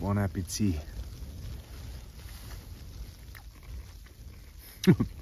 Bon appetit.